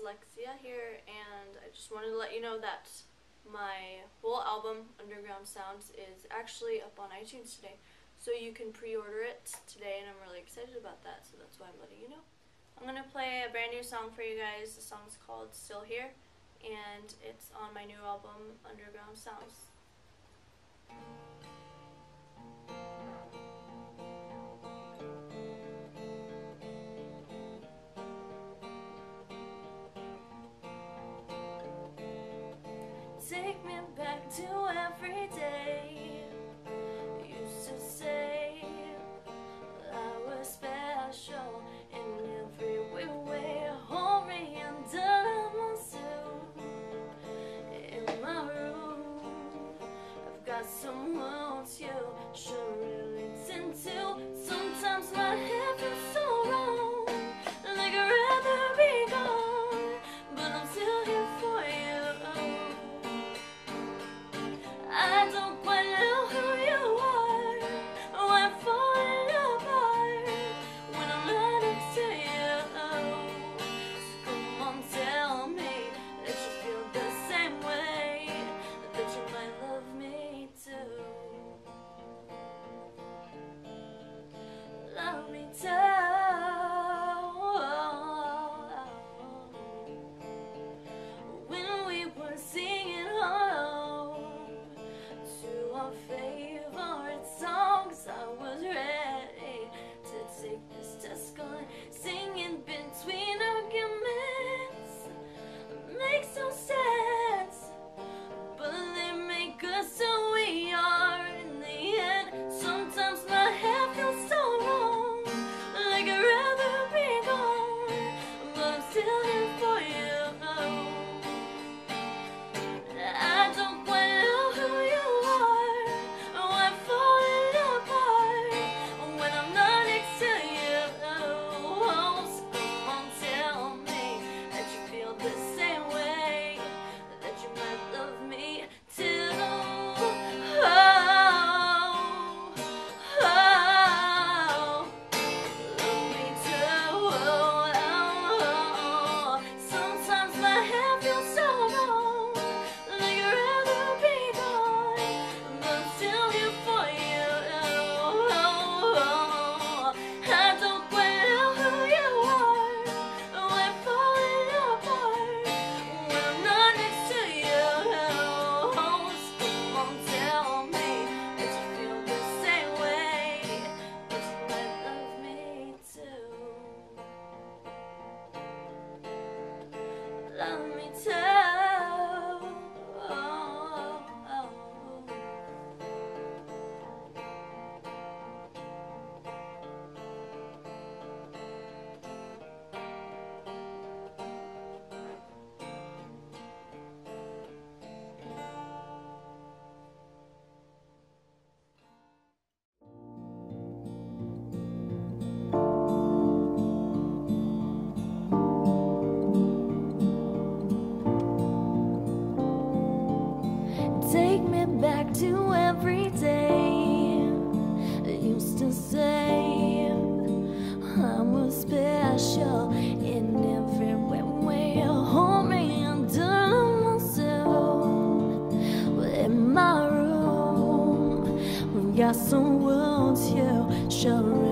Lexia here and I just wanted to let you know that my whole album, Underground Sounds, is actually up on iTunes today. So you can pre-order it today and I'm really excited about that, so that's why I'm letting you know. I'm going to play a brand new song for you guys. The song's called Still Here and it's on my new album, Underground Sounds. take me back to every day. Used to say I was special in every way. Oriental I'm in my room I've got someone you should really into every day. I used to say I was special in every way. Hold me under myself in my room. We've got some words you should.